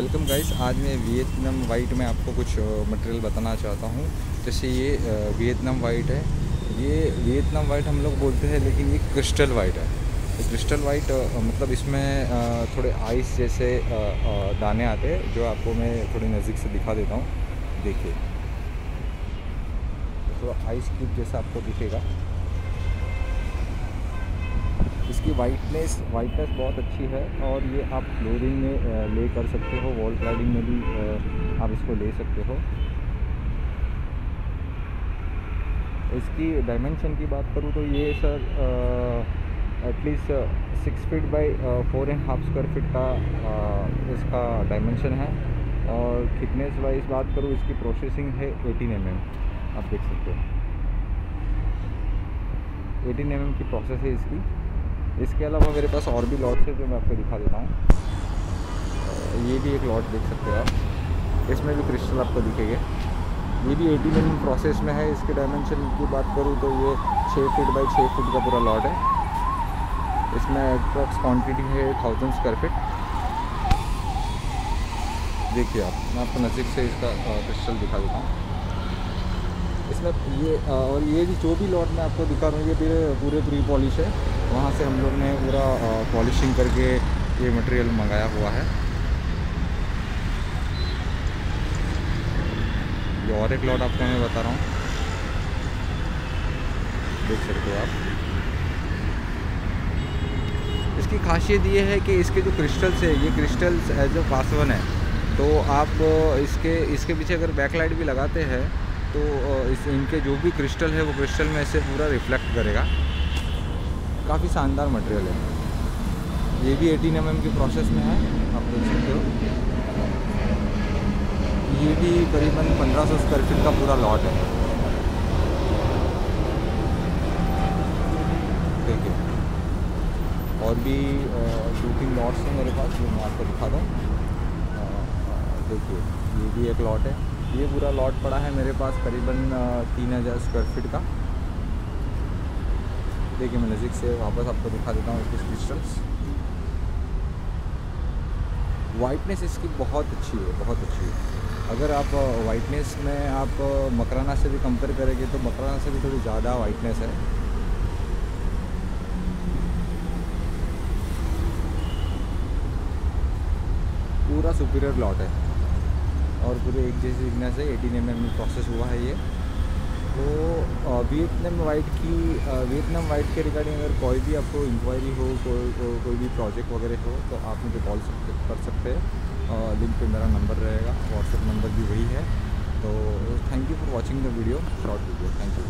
Welcome guys, आज मैं Vietnam white में आपको कुछ मटेरियल बताना चाहता हूँ। जैसे ये वियतनाम वाइट है, ये वियतनाम वाइट हम लोग बोलते हैं, लेकिन ये क्रिस्टल वाइट है। तो क्रिस्टल वाइट मतलब इसमें थोड़े आइस जैसे दाने आते हैं, जो आपको मैं थोड़ी नज़दीक से दिखा देता हूँ। देखिए थोड़ा आइस क्यूब जैसा आपको दिखेगा। इसकी वाइटनेस वाइटनेस बहुत अच्छी है और ये आप फ्लोरिंग में ले कर सकते हो वॉल क्लाइडिंग में भी आप इसको ले सकते हो। इसकी डायमेंशन की बात करूँ तो ये sir at least six feet by four and half square feet का इसका डायमेंशन है। और थिकनेस वाइज बात करूँ, इसकी प्रोसेसिंग है 18 एम mm आप देख सकते हो। 18 एम mm की प्रोसेस है इसकी। इसके अलावा मेरे पास और भी लॉट्स है जो मैं आपको दिखा देता हूँ। ये भी एक लॉट देख सकते हो आप। इसमें भी क्रिस्टल आपको दिखेंगे। ये भी एटी एम प्रोसेस में है, इसके डायमेंशन की बात करूँ तो ये छः फीट बाई छः फीट का पूरा लॉट है। इसमें अप्रॉक्स क्वान्टिटी है थाउज़ेंड स्क्वायर फीट देखिए आप, मैं आपको नज़दीक से इसका क्रिस्टल दिखा देता हूँ। इसमें ये और ये भी जो भी लॉट मैं आपको दिखा रहा हूँ, ये पूरे पूरे प्री पॉलिश है। वहाँ से हम लोग ने पूरा पॉलिशिंग करके ये मटेरियल मंगाया हुआ है। ये और एक लॉट आपको मैं बता रहा हूँ। देख सकते हो आप। इसकी खासियत ये है कि इसके जो क्रिस्टल्स है, ये क्रिस्टल्स एज अ पासवन है। तो आप इसके इसके पीछे अगर बैकलाइट भी लगाते हैं तो इस इनके जो भी क्रिस्टल है, वो क्रिस्टल में ऐसे पूरा रिफ्लेक्ट करेगा। काफ़ी शानदार मटेरियल है। ये भी 18 एम के प्रोसेस में है, आप देख सकते हो। ये भी करीबन 1500 स्क्वायर फीट का पूरा लॉट है। देखिए। और भी दो तीन लॉट्स हैं मेरे पास, जो मैं आपको दिखा दूँ। देखिए, ये भी एक लॉट है। ये पूरा लॉट पड़ा है मेरे पास करीबन तीन हज़ार स्क्वायर फीट का। देखिए मैं नज़दीक से वापस आपको दिखा देता हूँ कुछ क्रिस्टल्स वाइटनेस इसकी बहुत अच्छी है, बहुत अच्छी है। अगर आप वाइटनेस में आप मकराना से भी कंपेयर करेंगे तो मकराना से भी थोड़ी ज़्यादा वाइटनेस है। पूरा सुपीरियर लॉट है। और पूरे एक जैसे थिकनेस है एटीन एम में प्रोसेस हुआ है ये। तो वियतनाम वाइट की वियतनाम वाइट के रिगार्डिंग अगर कोई भी आपको इंक्वायरी हो कोई को, कोई भी प्रोजेक्ट वगैरह हो तो आप मुझे कॉल सकते कर सकते हैं। लिंक पे मेरा नंबर रहेगा व्हाट्सएप नंबर भी वही है। तो thank you for watching the video short video thank you